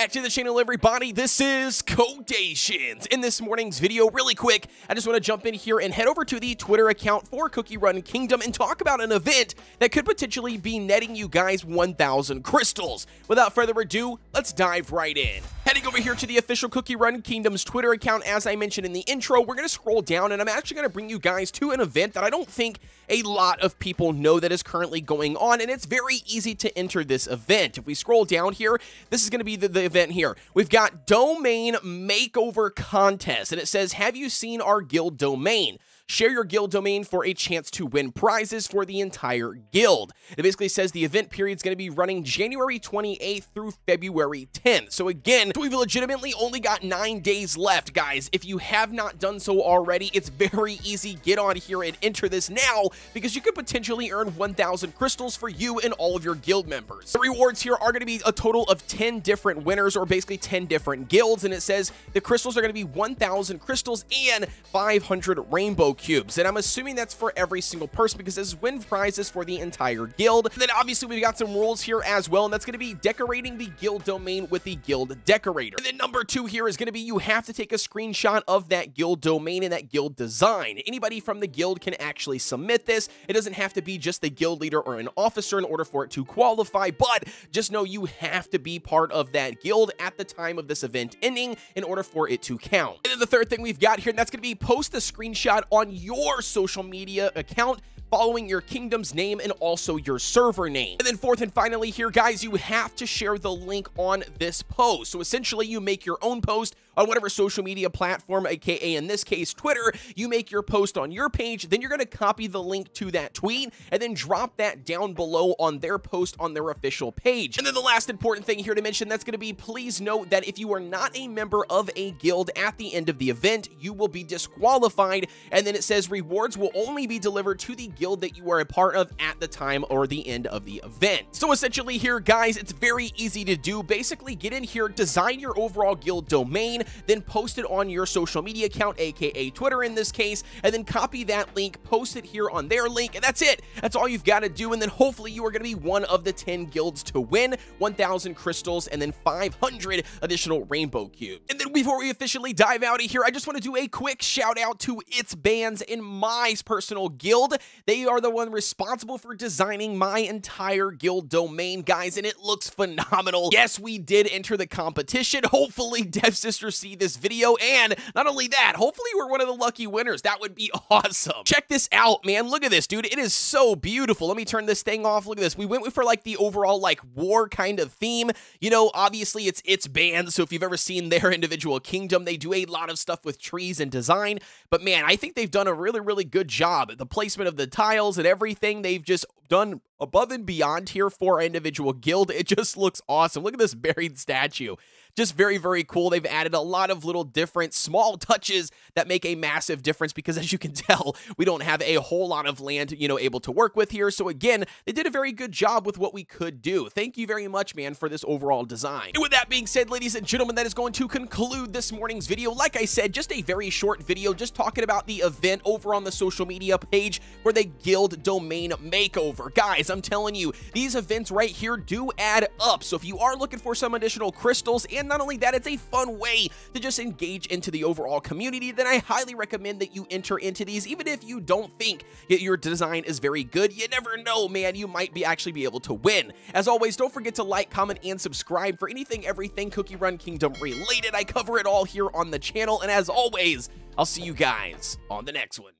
back to the channel, everybody. This is Kodeations. In this morning's video, really quick, I just want to jump in here and head over to the Twitter account for Cookie Run Kingdom and talk about an event that could potentially be netting you guys 1,000 crystals. Without further ado, let's dive right in. Heading over here to the official Cookie Run Kingdom's Twitter account, as I mentioned in the intro, we're going to scroll down and I'm actually going to bring you guys to an event that I don't think a lot of people know that is currently going on, and it's very easy to enter this event. If we scroll down here, this is going to be the, the event here. We've got Domain Makeover Contest, and it says, have you seen our guild domain? Share your guild domain for a chance to win prizes for the entire guild. It basically says the event period is going to be running January 28th through February 10th. So again, we've legitimately only got nine days left, guys. If you have not done so already, it's very easy. Get on here and enter this now because you could potentially earn 1,000 crystals for you and all of your guild members. The rewards here are going to be a total of 10 different winners or basically 10 different guilds. And it says the crystals are going to be 1,000 crystals and 500 rainbow cubes. And I'm assuming that's for every single person because this is win prizes for the entire guild. And then obviously we've got some rules here as well, and that's going to be decorating the guild domain with the guild decorator. And then number two here is going to be you have to take a screenshot of that guild domain and that guild design. Anybody from the guild can actually submit this. It doesn't have to be just the guild leader or an officer in order for it to qualify, but just know you have to be part of that guild at the time of this event ending in order for it to count. And then the third thing we've got here, and that's going to be post the screenshot on your social media account following your kingdom's name and also your server name. And then fourth and finally here, guys, you have to share the link on this post. So essentially, you make your own post on whatever social media platform, aka in this case, Twitter, you make your post on your page, then you're going to copy the link to that tweet and then drop that down below on their post on their official page. And then the last important thing here to mention, that's going to be please note that if you are not a member of a guild at the end of the event, you will be disqualified. And then it says rewards will only be delivered to the guild that you are a part of at the time or the end of the event. So essentially here, guys, it's very easy to do. Basically, get in here, design your overall guild domain, then post it on your social media account, aka Twitter in this case, and then copy that link, post it here on their link, and that's it. That's all you've got to do, and then hopefully you are going to be one of the 10 guilds to win 1,000 crystals and then 500 additional rainbow cubes. And then before we officially dive out of here, I just want to do a quick shout out to its bands in my personal guild. They are the one responsible for designing my entire guild domain, guys, and it looks phenomenal. Yes, we did enter the competition. Hopefully, Devsisters see this video, and not only that, hopefully we're one of the lucky winners. That would be awesome. Check this out, man. Look at this, dude. It is so beautiful. Let me turn this thing off. Look at this. We went for like the overall like war kind of theme. You know, obviously it's its band, so if you've ever seen their individual kingdom, they do a lot of stuff with trees and design. But man, I think they've done a really, really good job. The placement of the tiles and everything, they've just done above and beyond here for our individual guild. It just looks awesome. Look at this buried statue just very, very cool. They've added a lot of little different small touches that make a massive difference because as you can tell, we don't have a whole lot of land, you know, able to work with here. So again, they did a very good job with what we could do. Thank you very much, man, for this overall design. And with that being said, ladies and gentlemen, that is going to conclude this morning's video. Like I said, just a very short video, just talking about the event over on the social media page for the Guild Domain Makeover. Guys, I'm telling you, these events right here do add up. So if you are looking for some additional crystals and not only that, it's a fun way to just engage into the overall community, then I highly recommend that you enter into these, even if you don't think your design is very good. You never know, man. You might be actually be able to win. As always, don't forget to like, comment, and subscribe for anything, everything Cookie Run Kingdom related. I cover it all here on the channel, and as always, I'll see you guys on the next one.